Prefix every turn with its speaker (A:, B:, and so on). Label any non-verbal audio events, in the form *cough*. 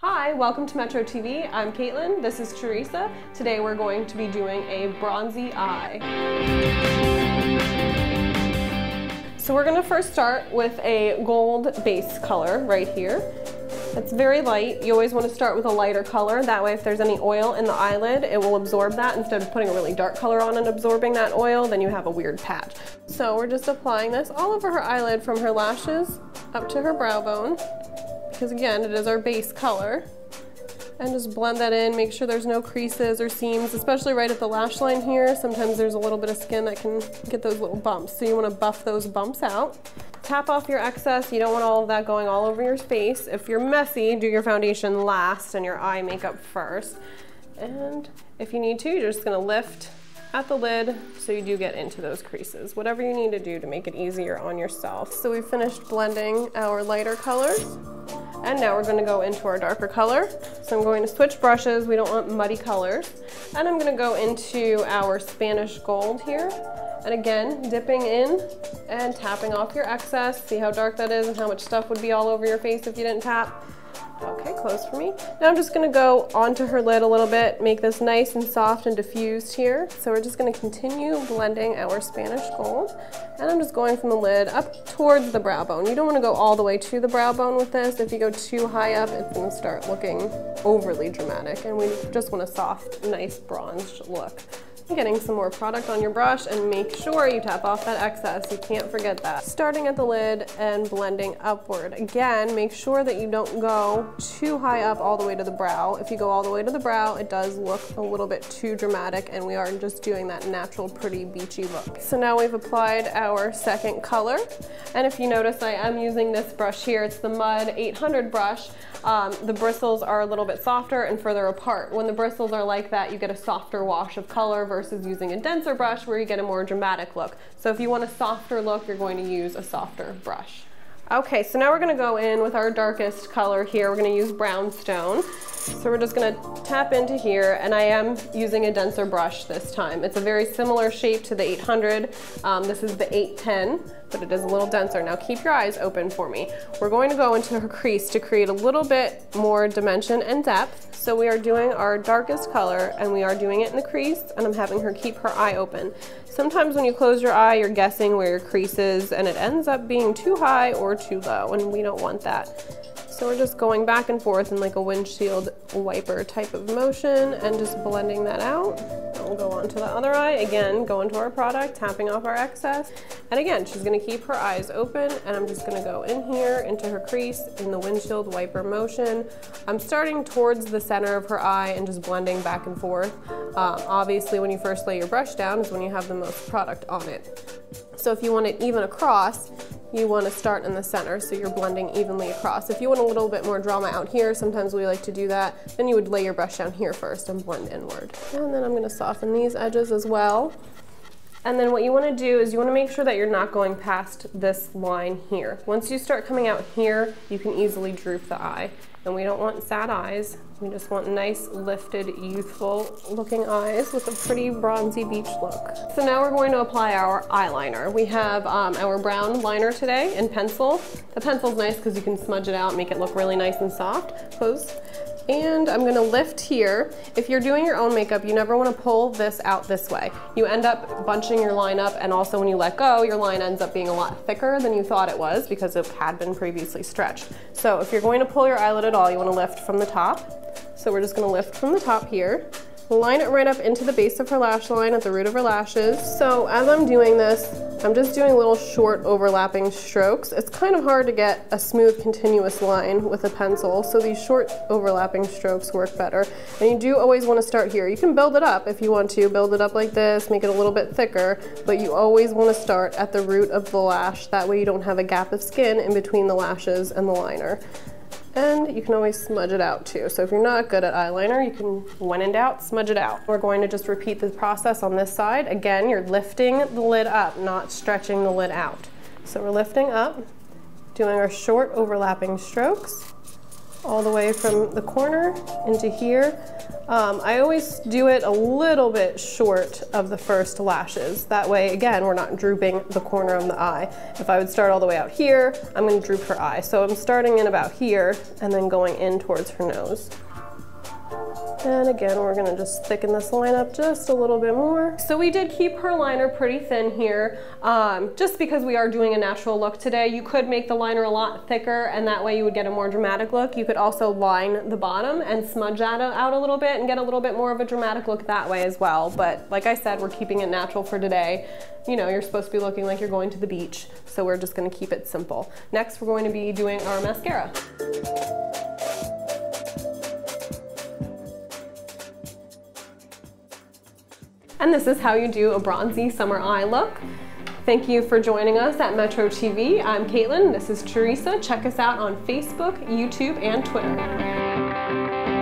A: Hi, welcome to Metro TV. I'm Caitlin, this is Teresa. Today we're going to be doing a bronzy eye. So we're gonna first start with a gold base color right here. It's very light. You always wanna start with a lighter color. That way if there's any oil in the eyelid, it will absorb that instead of putting a really dark color on and absorbing that oil, then you have a weird patch. So we're just applying this all over her eyelid from her lashes up to her brow bone because again, it is our base color. And just blend that in, make sure there's no creases or seams, especially right at the lash line here. Sometimes there's a little bit of skin that can get those little bumps. So you wanna buff those bumps out. Tap off your excess. You don't want all of that going all over your face. If you're messy, do your foundation last and your eye makeup first. And if you need to, you're just gonna lift at the lid so you do get into those creases. Whatever you need to do to make it easier on yourself. So we finished blending our lighter colors. And now we're gonna go into our darker color. So I'm going to switch brushes. We don't want muddy colors. And I'm gonna go into our Spanish gold here. And again, dipping in and tapping off your excess. See how dark that is and how much stuff would be all over your face if you didn't tap. Okay, close for me. Now I'm just gonna go onto her lid a little bit, make this nice and soft and diffused here. So we're just gonna continue blending our Spanish gold. And I'm just going from the lid up towards the brow bone. You don't wanna go all the way to the brow bone with this. If you go too high up, it's gonna start looking overly dramatic. And we just want a soft, nice bronzed look getting some more product on your brush and make sure you tap off that excess. You can't forget that. Starting at the lid and blending upward. Again, make sure that you don't go too high up all the way to the brow. If you go all the way to the brow, it does look a little bit too dramatic and we are just doing that natural, pretty beachy look. So now we've applied our second color. And if you notice, I am using this brush here. It's the Mud 800 brush. Um, the bristles are a little bit softer and further apart. When the bristles are like that, you get a softer wash of color versus using a denser brush where you get a more dramatic look. So if you want a softer look, you're going to use a softer brush. Okay, so now we're gonna go in with our darkest color here. We're gonna use brownstone. So we're just gonna tap into here, and I am using a denser brush this time. It's a very similar shape to the 800. Um, this is the 810, but it is a little denser. Now keep your eyes open for me. We're going to go into her *laughs* crease to create a little bit more dimension and depth. So we are doing our darkest color, and we are doing it in the crease, and I'm having her keep her eye open. Sometimes when you close your eye, you're guessing where your crease is and it ends up being too high or too low and we don't want that. So we're just going back and forth in like a windshield wiper type of motion and just blending that out. And we'll go on to the other eye. Again, go into our product, tapping off our excess. And again, she's gonna keep her eyes open and I'm just gonna go in here into her crease in the windshield wiper motion. I'm starting towards the center of her eye and just blending back and forth. Um, obviously, when you first lay your brush down is when you have the most product on it. So if you want it even across, you want to start in the center so you're blending evenly across. If you want a little bit more drama out here, sometimes we like to do that, then you would lay your brush down here first and blend inward. And then I'm going to soften these edges as well. And then what you want to do is you want to make sure that you're not going past this line here. Once you start coming out here, you can easily droop the eye. And we don't want sad eyes. We just want nice, lifted, youthful looking eyes with a pretty bronzy beach look. So now we're going to apply our eyeliner. We have um, our brown liner today in pencil. The pencil's nice because you can smudge it out, make it look really nice and soft. Pose. And I'm gonna lift here. If you're doing your own makeup, you never wanna pull this out this way. You end up bunching your line up and also when you let go, your line ends up being a lot thicker than you thought it was because it had been previously stretched. So if you're going to pull your eyelid at all, you wanna lift from the top. So we're just gonna lift from the top here line it right up into the base of her lash line at the root of her lashes. So as I'm doing this, I'm just doing little short overlapping strokes. It's kind of hard to get a smooth continuous line with a pencil, so these short overlapping strokes work better. And you do always want to start here. You can build it up if you want to, build it up like this, make it a little bit thicker, but you always want to start at the root of the lash. That way you don't have a gap of skin in between the lashes and the liner. And you can always smudge it out too. So if you're not good at eyeliner, you can, when in doubt, smudge it out. We're going to just repeat the process on this side. Again, you're lifting the lid up, not stretching the lid out. So we're lifting up, doing our short overlapping strokes, all the way from the corner into here. Um, I always do it a little bit short of the first lashes. That way, again, we're not drooping the corner of the eye. If I would start all the way out here, I'm gonna droop her eye. So I'm starting in about here and then going in towards her nose. And again, we're gonna just thicken this line up just a little bit more. So we did keep her liner pretty thin here, um, just because we are doing a natural look today. You could make the liner a lot thicker and that way you would get a more dramatic look. You could also line the bottom and smudge that out a little bit and get a little bit more of a dramatic look that way as well. But like I said, we're keeping it natural for today. You know, you're supposed to be looking like you're going to the beach, so we're just gonna keep it simple. Next, we're going to be doing our mascara. And this is how you do a bronzy summer eye look. Thank you for joining us at Metro TV. I'm Caitlin, this is Teresa. Check us out on Facebook, YouTube, and Twitter.